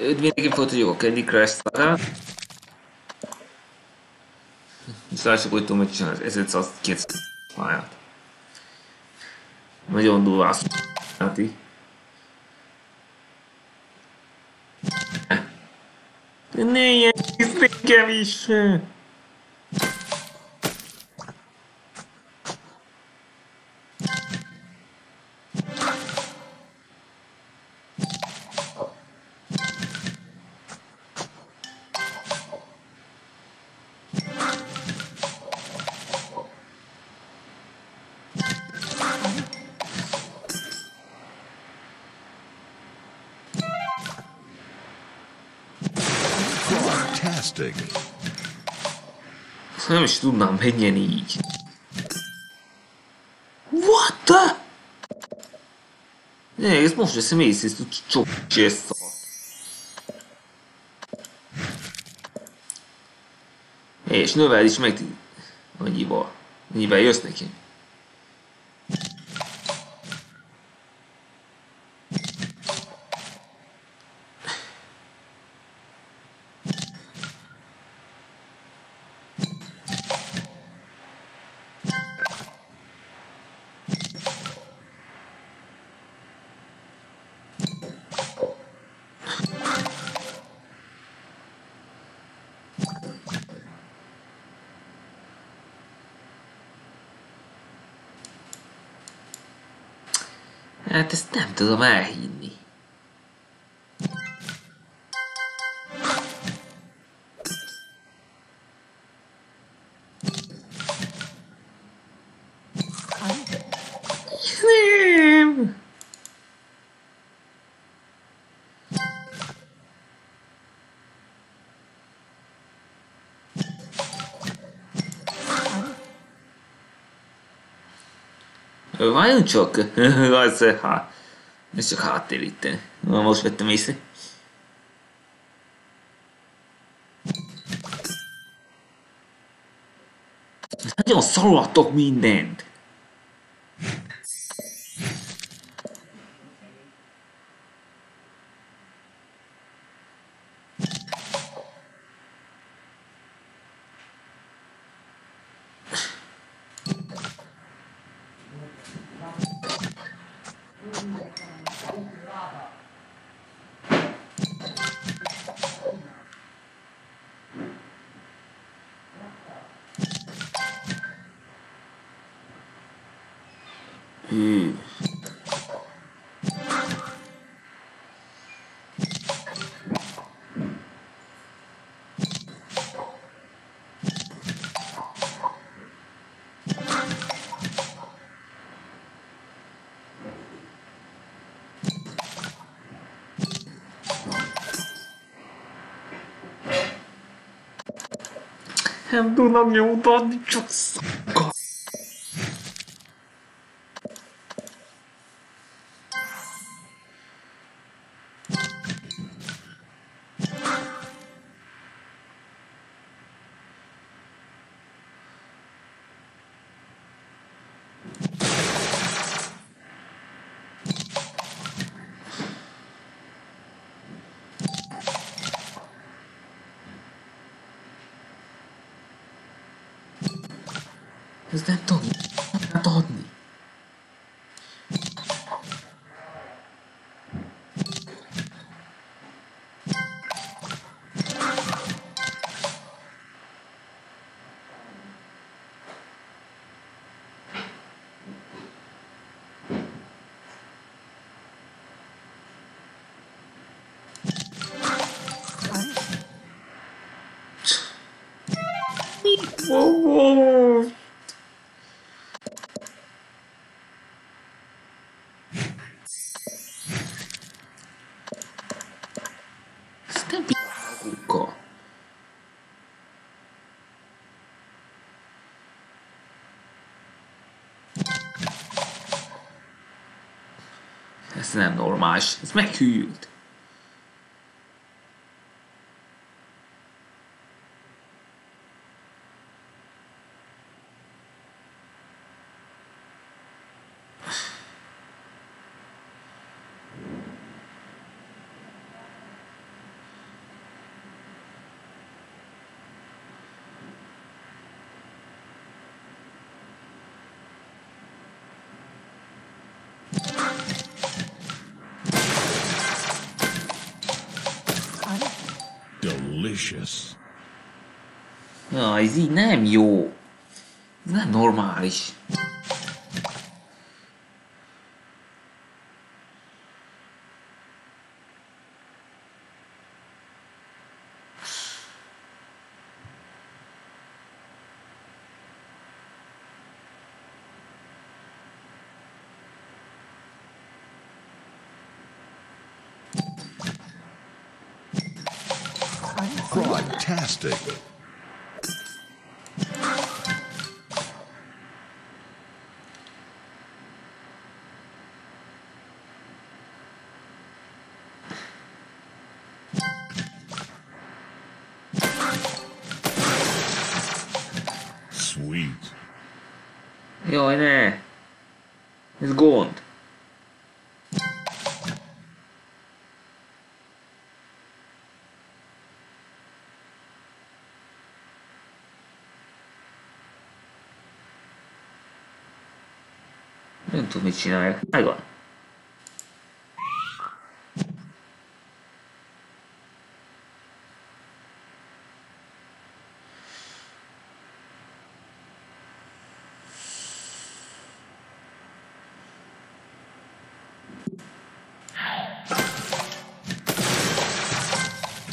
Őt mindenki fel tudjuk a Candy Crush Saga. Szóval úgy tudom, hogy ezért az két pályát. Nagyon durva az játék. Ne ilyen kis nekem is! Nem is tudnám, menjen így. What the? Ne, ez most veszem észre, ezt a a... És növel is meg... Annyiba. Annyiba jössz neki. testando, Omar. E Várjunk csak! Az, hát, ez csak háttéríteni. Most vettem észre. Nagyon szaroltok mindent! Händerna mot ansiktet. Prezydentów! Ratowni! Whoa, whoa. Ez nem normális, ez meghűlt. Delicious. Ja, ez így nem jó. Ez nem normális. fantastic. Sweet. Yo, in there. It's gold. Mit csináljak. Megvan.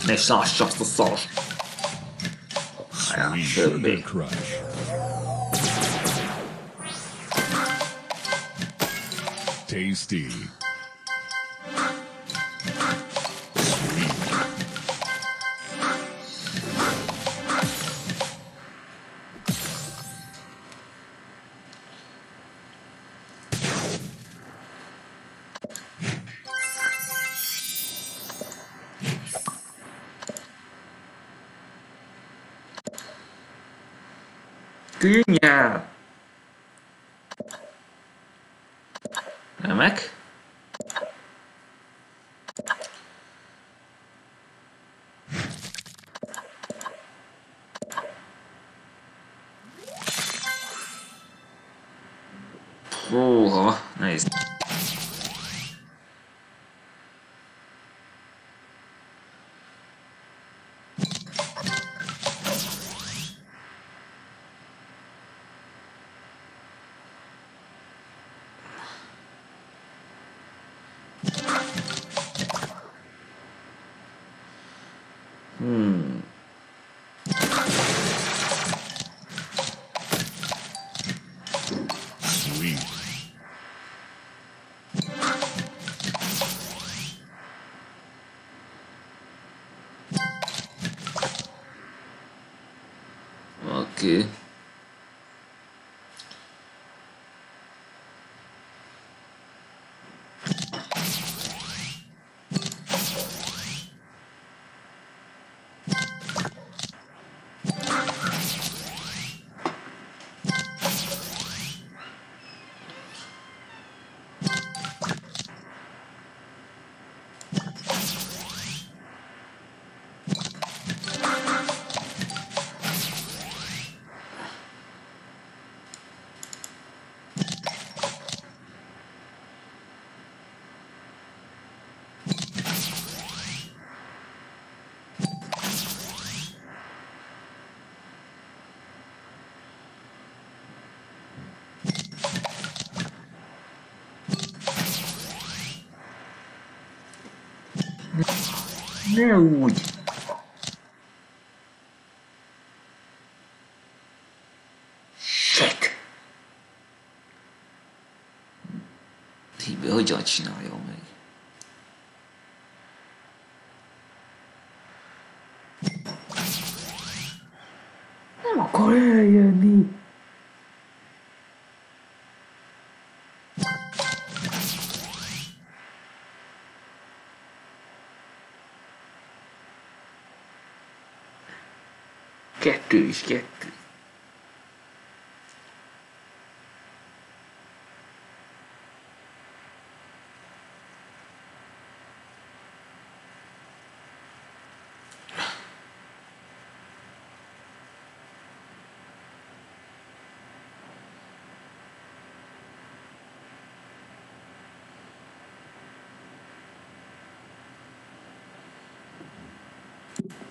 Ne száss azt a szars. Sweet Sugar Sugar Crush. tasty. Sweet. Cứ nhà stomach aqui. Ne úgy. Shit. Híbe, hogyan csinálja Kettő is kettő. Thank you.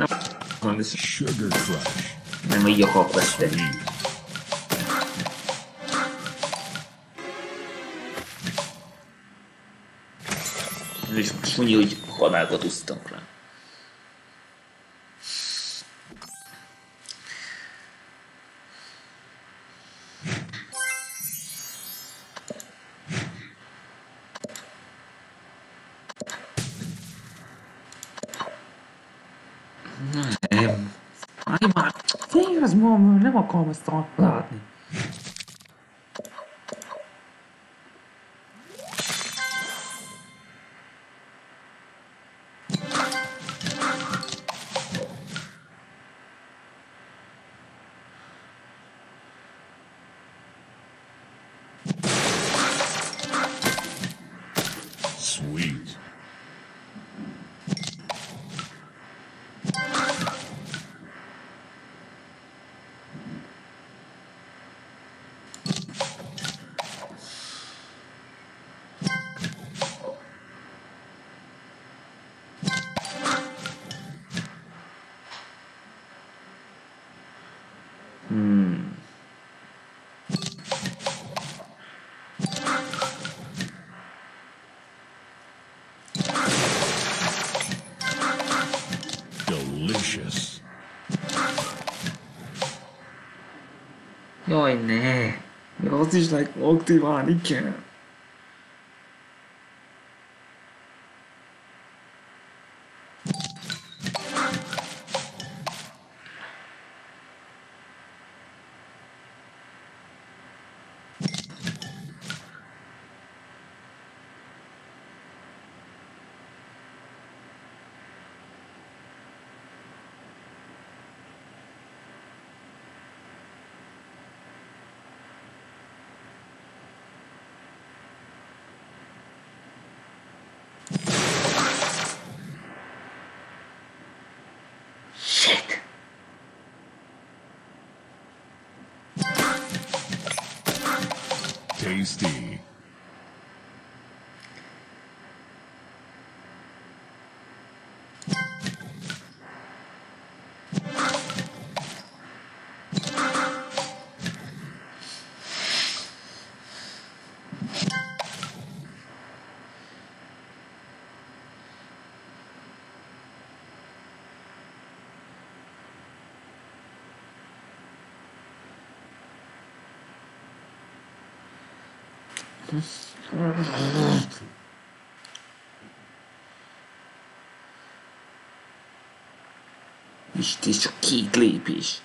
Nem, nem, Sugar Crush. nem így akarok veszteni. És sunyi, hogy halálkat úsztak rá. man never come stop. Sweet. No, Yoy ne. Yolcuş like locked him can't. Tasty. Ich okay, so ich.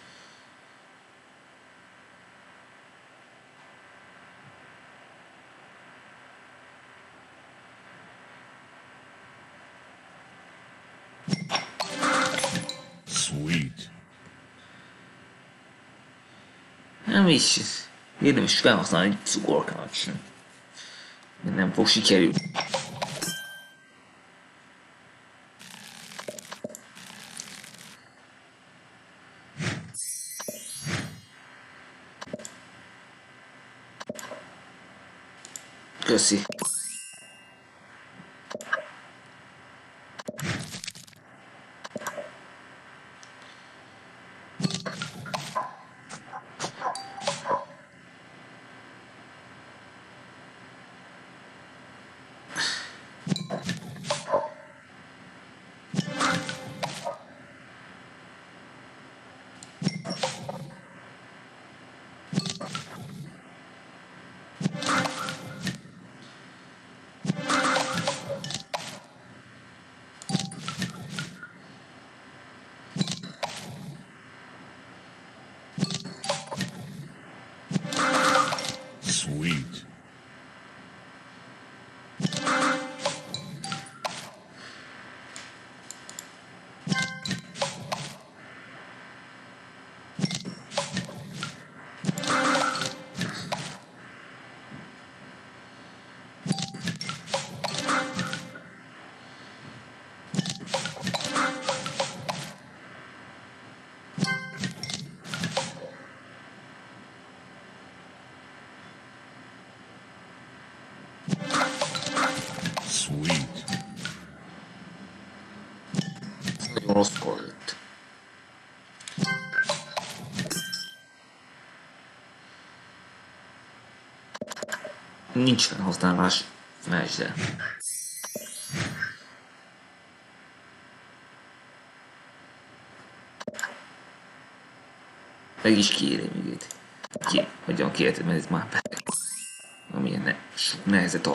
Sweet. Nämlich, jedem schwer auf seinen Zugang. Nem fog sikerülni. Köszi. asfalt. Nincs felhasználás, másd el. Meg is kiírja még itt. Ki, hogyan kiérted, mert ez már pedig. Amilyen ne, sok nehezet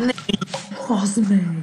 那个 cosmic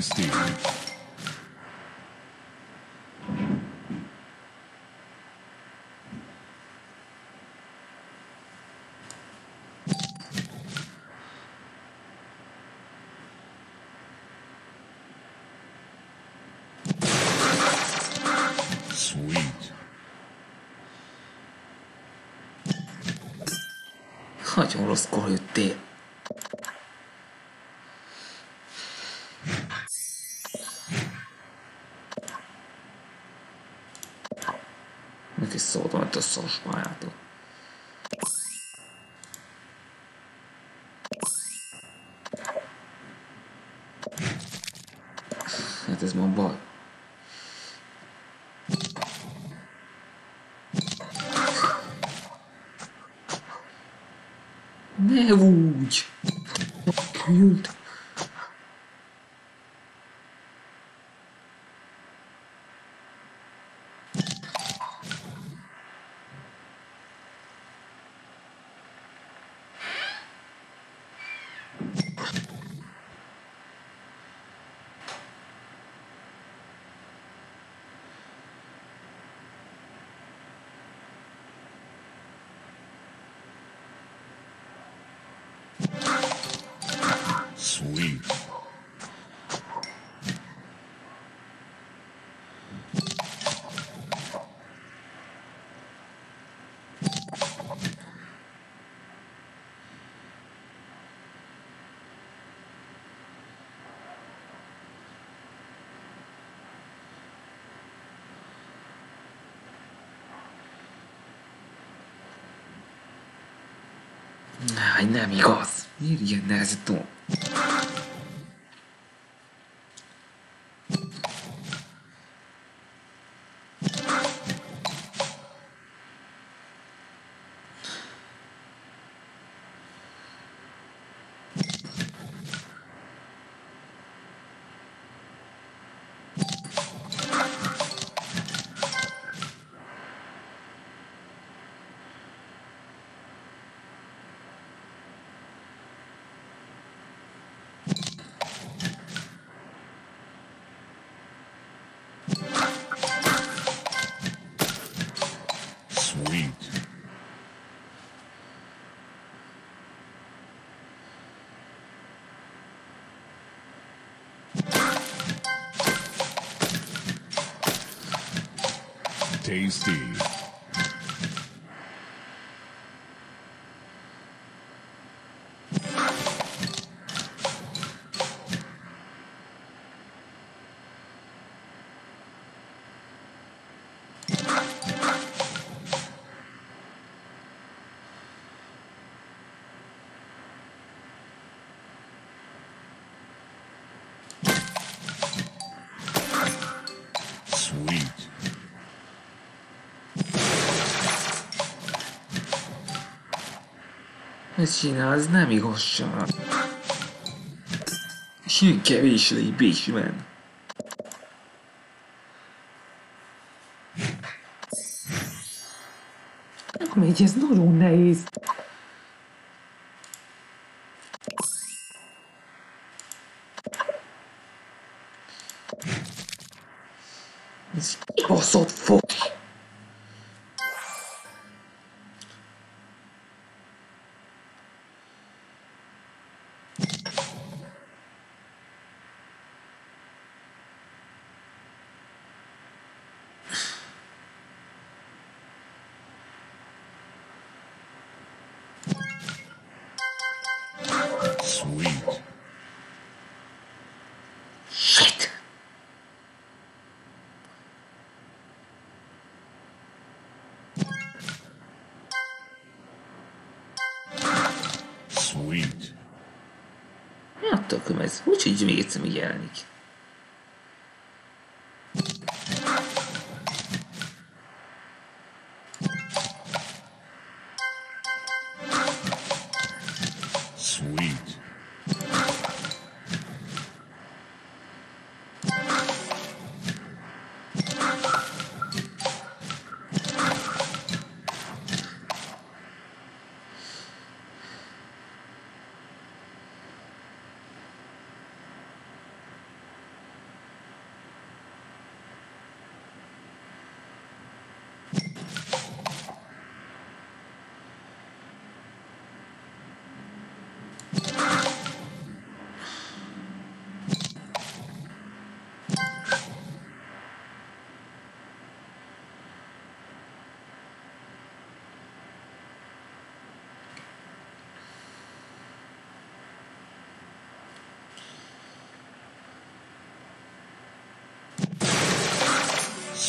いうステージ。Sweet. 하 지, 오로스 고르 때. Szóltam, hogy a szoros pályától. Sweet. Ay, amigos, miren, esto. Tasty. Csinál, ez nem igazság. Ilyen kevés lépés van. Megy, ez nagyon nehéz. Ez kibaszott fog. Mi a tököm ez? Úgyhogy még egyszer még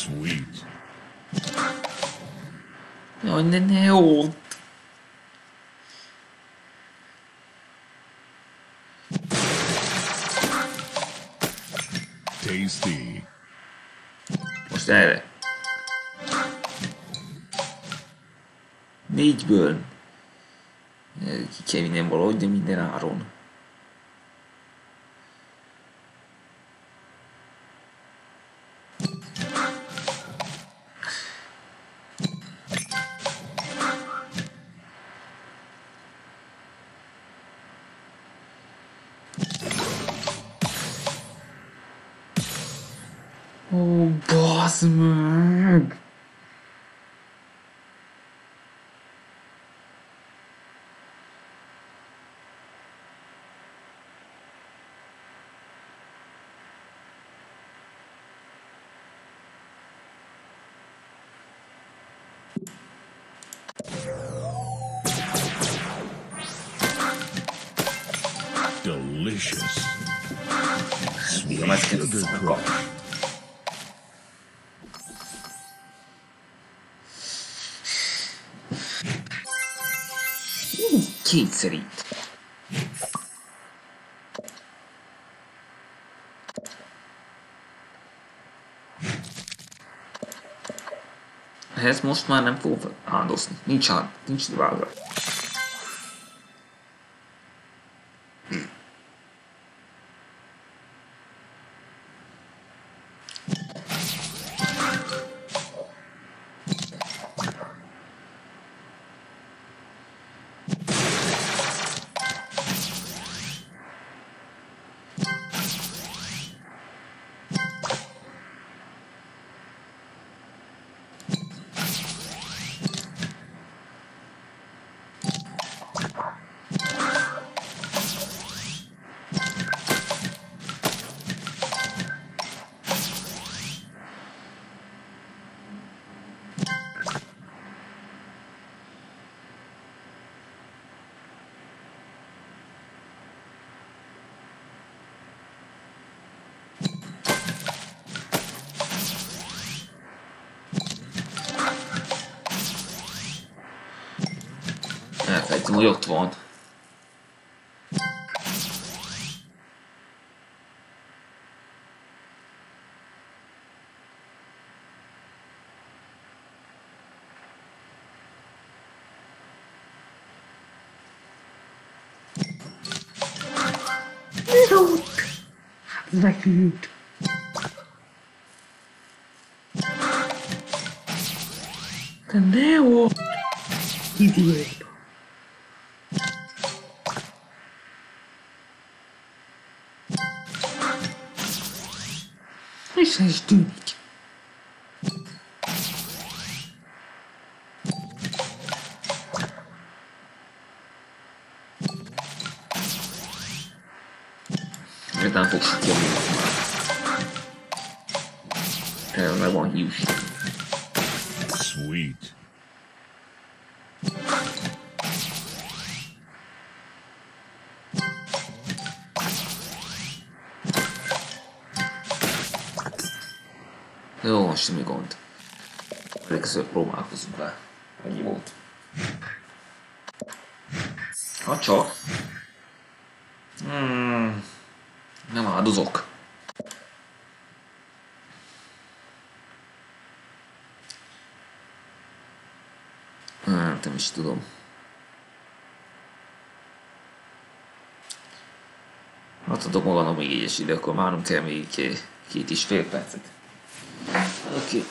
Sweet. Ja, ne oldu? Tasty. Boş nerede? Ne hiç bölüm? Kevin Embolo, Demin Aron. Delicious. Sweet sugar crush. Kétszerít. Ehhez most már nem fogok áldozni. Nincs, nincs válogat. valószínűleg ott van. Nekünk. De ne ott! Idióta! 确实。Legközelebb próbálkozunk vele. Ennyi volt. Ha csak. Hmm. Nem áldozok. Hát, nem is tudom. Hát adok magamnak még egyes ide, akkor nem kell még két és fél percet. Oké. Okay.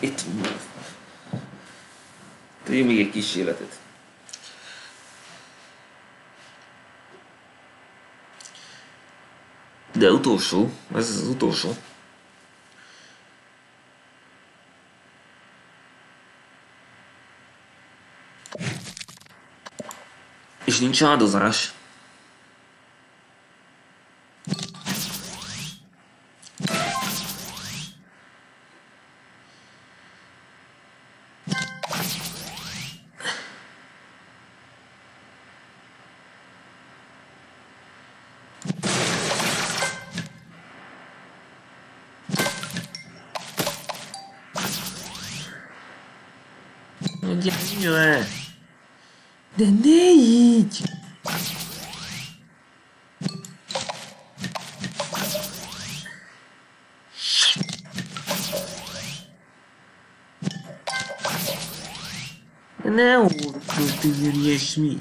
Itt. Tegyünk még egy kísérletet. De utolsó, ez az utolsó. És nincs áldozás. Gyere! De ne így! Ne orkod ilyesmi.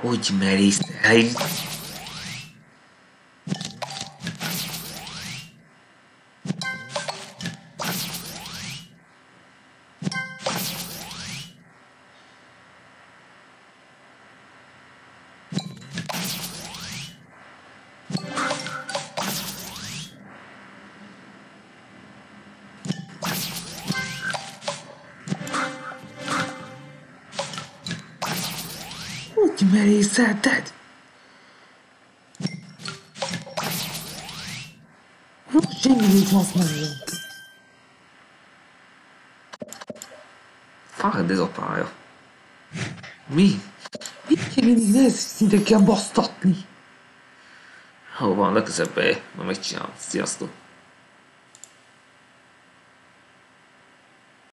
Hogy merész el? Szinte kell basztatni? Hol van, legközelebb majd megcsinálom. Sziasztok!